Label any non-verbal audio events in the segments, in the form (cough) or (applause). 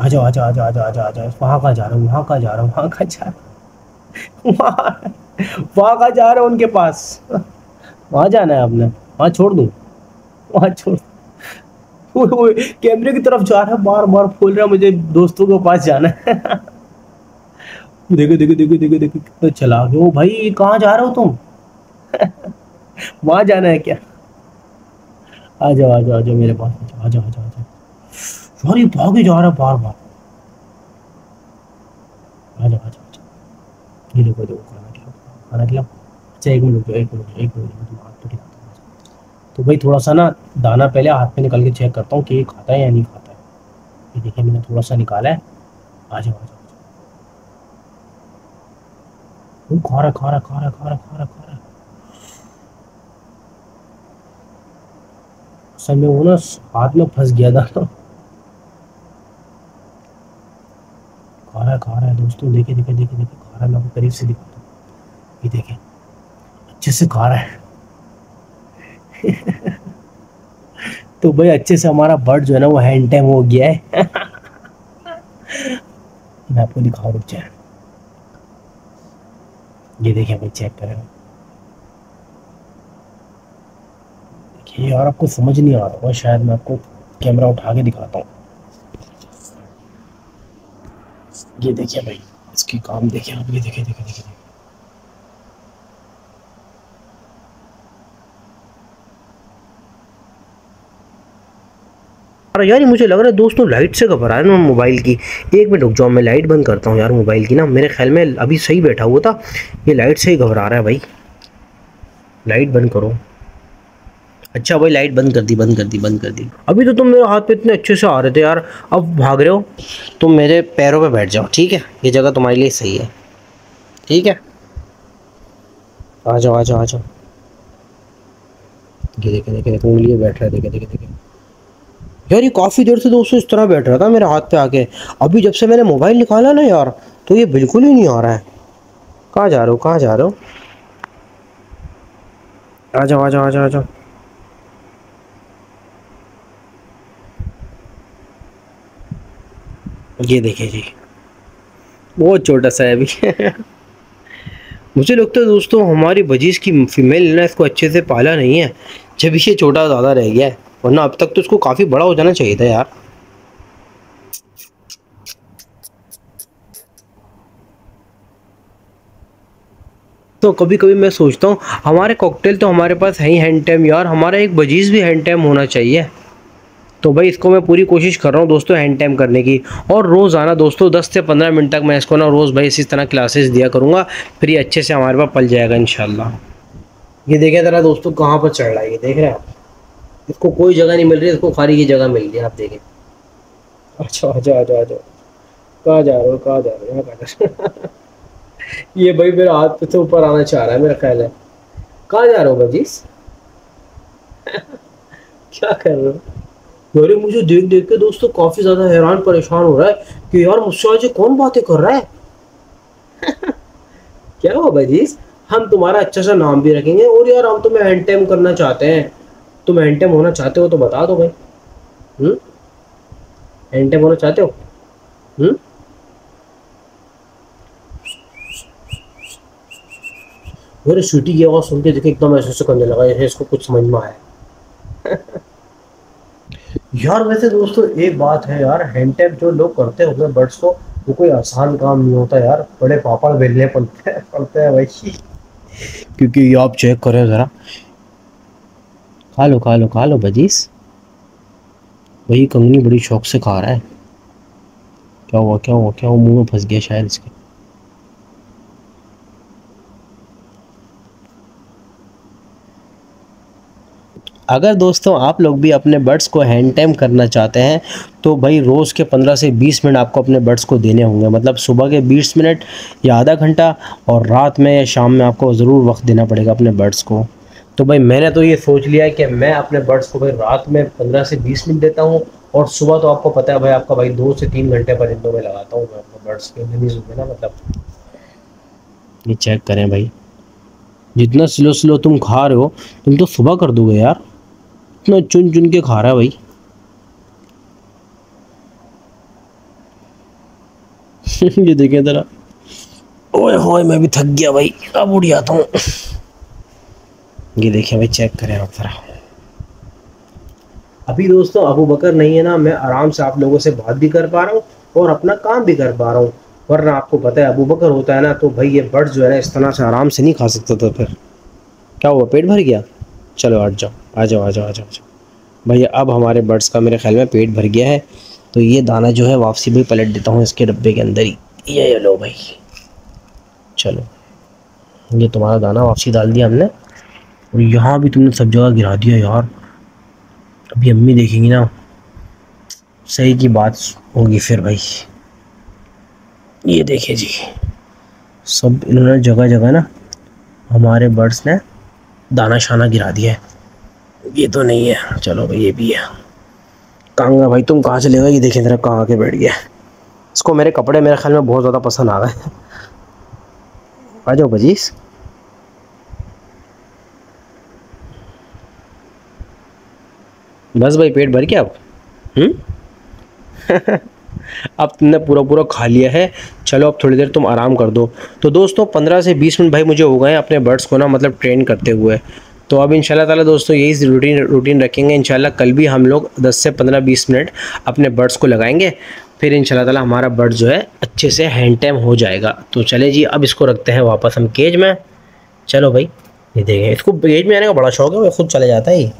आ जाओ आ जाओ आ जाओ आ जाओ आ जाओ आ जाओ वहाँ का जा रहा हूँ, वहाँ का जा रहा हूँ, वहाँ का जा रहा हूँ? वहाँ का जा रहा हूँ उनके पास? वहाँ जाना है आपने, वहाँ छोड़ दूँ, वहाँ छोड़ कैमरे की तरफ़ जा रहा है बार बार खोल रहा है मुझे, दोस्तों के पास जाना है। देखो देखो देखो देखो देखो, कितना चला गया ओ भाई, कहाँ जा रहे हो तुम? वहाँ जाना है क्या? आ जाओ आ जाओ आ जाओ, मेरे पास आ जाओ आ जाओ। ये भागे जा रहा बार बार आ जाओ आ ये देखो देखो, खाना खिलाओ खाना खिलाओ। अच्छा एक मिनट एक मिनट एक मिनट हाथ तो खिलाता हूँ तो भाई थोड़ा सा ना दाना पहले हाथ में निकाल के चेक करता हूँ कि ये खाता है या नहीं खाता है। ये देखिए, मैंने थोड़ा सा निकाला है। आ जाओ आ जाओ खा रहा खा रहा खा रहा खा रहा खा रहा खा रहा। असल में वो ना हाथ में फंस गया था ना खा रहा है खा रहा है दोस्तों, देखे देखे देखे देखे खा रहा है मैं आपको करीब से दिखाता हूँ ये देखे, अच्छे से खा रहा है। (laughs) तो भाई, अच्छे से हमारा बर्ड जो है ना, वो हैंड टाइम हो गया है। (laughs) मैं आपको दिखाऊँ, रुक जाए। ये देखिए भाई चेक करें। देखिए यार, आपको समझ नहीं आ रहा शायद मैं आपको कैमरा उठा के दिखाता हूँ। ये देखिए भाई, इसकी काम देखिए आप, ये देखिए देखिए देखिए अरे यार मुझे लग रहा है दोस्तों लाइट से घबरा है ना मोबाइल की। एक मिनट रुक जाओ, मैं लाइट बंद करता हूँ यार मोबाइल की ना। मेरे ख्याल में अभी सही बैठा हुआ था। ये लाइट से ही घबरा रहा है भाई। लाइट बंद करो। अच्छा भाई लाइट बंद कर दी बंद कर दी बंद कर दी। अभी तो तुम मेरे हाथ पे इतने अच्छे से आ रहे थे यार। अब भाग रहे हो? तुम मेरे पैरों पे बैठ जाओ ठीक है? ये जगह तुम्हारे लिए सही है। ठीक है? आ जाओ आ जाओ आ जाओ। ये देखे देखे देखे उंगली बैठ रहा है देखे देखे देखे। यार ये काफ़ी देर से दोस्तों इस तरह बैठ रहा था मेरे हाथ पे आके। अभी जब से मैंने मोबाइल निकाला ना यार तो ये बिल्कुल ही नहीं आ रहा है। कहाँ जा रहे हो कहाँ जा रहे हो? आ जाओ आ जाओ आ जाओ आ जाओ। ये देखिए जी। बहुत छोटा सा है अभी। (laughs) मुझे लगता है दोस्तों, हमारी बजीज की फीमेल ने इसको अच्छे से पाला नहीं है, जब ये छोटा ज़्यादा रह गया है, वरना अब तक तो इसको काफ़ी बड़ा हो जाना चाहिए था यार। तो कभी कभी मैं सोचता हूँ, हमारे कॉकटेल तो हमारे पास है ही हैंड टाइम यार, हमारा एक बजीज भी हैंड टैम होना चाहिए। तो भाई इसको मैं पूरी कोशिश कर रहा हूँ दोस्तों हैंड टाइम करने की। और रोज़ आना दोस्तों 10 से 15 मिनट तक मैं इसको ना रोज़ भाई इसी तरह क्लासेस दिया करूँगा, फिर ये अच्छे से हमारे पास पल जाएगा इन ये देखें ज़रा दोस्तों कहाँ पर चढ़ रहा है, ये देख रहे हैं इसको कोई जगह नहीं मिल रही, इसको खाली की जगह मिल रही है, आप देखें। अच्छा जाओ, आ जाओ कहाँ जा रहे हो, कहाँ जा रहे हो, यहाँ (laughs) ये भाई मेरा हाथ से ऊपर आना चाह रहा है, मेरा ख्याल है। कहाँ जा रहे हो बजीस (laughs) क्या कर रहे हो? अरे मुझे देख देख के दोस्तों काफ़ी ज़्यादा हैरान परेशान हो रहा है कि यार मुझसे आज कौन बातें कर रहा है? (laughs) क्या हुआ बजीस हम तुम्हारा अच्छा सा नाम भी रखेंगे और यार हम तुम्हें हैंड टाइम करना चाहते हैं। तुम एंटेम होना चाहते हो तो बता दो भाई। हम्म? एंटेम होना चाहते हो? हम्म? मेरे सीटी की आवाज़ सुन के देखे, एकदम ऐसे ऐसे करने लगा जैसे इसको कुछ समझ में आया। (laughs) यार, वैसे दोस्तों एक बात है यार हैंड टैप जो लोग करते हैं अपने बर्ड्स को, वो कोई आसान काम नहीं होता यार। बड़े पापड़ बेलने पड़ते हैं पड़ते हैं भाई। क्योंकि ये आप चेक करें ज़रा। खा लो खा लो खा लो बजीस। वही कंगनी बड़ी शौक से खा रहा है। क्या हुआ क्या हुआ क्या हुआ? मुँह में फंस गया शायद इसके। अगर दोस्तों आप लोग भी अपने बर्ड्स को हैंड टाइम करना चाहते हैं तो भाई रोज़ के 15 से 20 मिनट आपको अपने बर्ड्स को देने होंगे। मतलब सुबह के 20 मिनट या आधा घंटा और रात में या शाम में आपको ज़रूर वक्त देना पड़ेगा अपने बर्ड्स को। तो भाई मैंने तो ये सोच लिया है कि मैं अपने बर्ड्स को भाई रात में पंद्रह से बीस मिनट देता हूँ और सुबह तो आपको पता है भाई आपका भाई दो से तीन घंटे परिंदों में लगाता हूँ मैं अपने बर्ड्स के मिनीज में ना मतलब। ये चेक करें भाई। जितना स्लो स्लो तुम खा रहे हो, तुम तो सुबह कर दोगे यार। इतना चुन चुन के खा रहा है भाई। (laughs) ये देखें ज़रा। ओए होए, मैं भी थक गया भाई। अब उड़ जाता हूँ। ये देखिए भाई चेक करें आप ज़रा। अभी दोस्तों, अबू बकर नहीं है ना, मैं आराम से आप लोगों से बात भी कर पा रहा हूँ और अपना काम भी कर पा रहा हूँ। वरना आपको पता है, अबू बकर होता है ना तो भाई ये बर्ड जो है ना, इस तरह से आराम से नहीं खा सकता था फिर। क्या हुआ, पेट भर गया? चलो हट जाओ, आ जाओ आ जाओ आ जाओ आ जाओ। भैया, अब हमारे बर्ड्स का मेरे ख्याल में पेट भर गया है तो ये दाना जो है वापसी भी पलट देता हूँ इसके डब्बे के अंदर ही। ये लो भाई। चलो, ये तुम्हारा दाना वापसी डाल दिया हमने, और यहाँ भी तुमने सब जगह गिरा दिया यार। अभी अम्मी देखेंगी ना, सही की बात होगी फिर भाई। ये देखिए जी, सब इन्होंने जगह जगह ना, हमारे बर्ड्स ने दाना शाना गिरा दिया है। ये तो नहीं है। चलो भाई, ये भी है। कांगा भाई? तुम कहाँ चलेगा ये देखें तेरा कहाँ के बैठ गया। इसको मेरे कपड़े मेरे ख्याल में बहुत ज़्यादा पसंद आ गए। आ जाओ बजीस। बस भाई, पेट भर के अब? हम्म? (laughs) अब तुमने पूरा पूरा खा लिया है। चलो अब थोड़ी देर तुम आराम कर दो। तो दोस्तों, पंद्रह से बीस मिनट भाई मुझे हो गए अपने बर्ड्स को ना मतलब ट्रेन करते हुए। तो अब इन ताला दोस्तों, यही रूटीन रूटीन रखेंगे। इन कल भी हम लोग दस से पंद्रह बीस मिनट अपने बर्ड्स को लगाएँगे। फिर इन ताला हमारा बर्ड जो है, अच्छे से हैंड टाइम हो जाएगा। तो चले जी, अब इसको रखते हैं वापस हम केज में। चलो भाई, ये देखें। इसको केज में आने का बड़ा शौक है, वो खुद चले जाता है।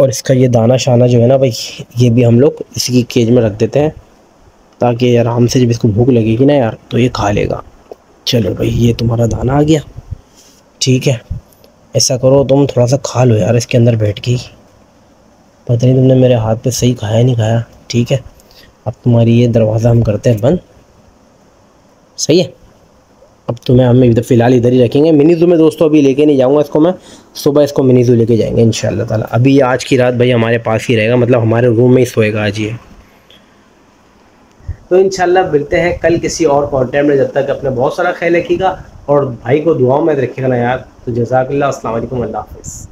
और इसका ये दाना शाना जो है ना भाई, ये भी हम लोग इसी केज में रख देते हैं, ताकि आराम से जब इसको भूख लगेगी ना यार तो ये खा लेगा। चलो भाई, ये तुम्हारा दाना आ गया। ठीक है, ऐसा करो, तुम थोड़ा सा खा लो यार, इसके अंदर बैठ के पता नहीं तुमने मेरे हाथ पे सही खाया नहीं खाया। ठीक है, अब तुम्हारी ये दरवाज़ा हम करते हैं बंद। सही है? अब तो मैं हम फ़िलहाल इधर ही रखेंगे। मिनी जू में दोस्तों अभी लेके नहीं जाऊँगा इसको मैं। सुबह इसको मिनी जू लेके जाएँगे इन ताला। अभी आज की रात भाई हमारे पास ही रहेगा मतलब हमारे रूम में ही सोएगा आज ये। तो इनशाला मिलते हैं कल किसी और कॉन्टेंट में, जब तक अपने बहुत सारा ख्याल रखेगा और भाई को दुआओं में रखिएगा ना यार। तो जजाकल्ला असल अल्लाह हाफ़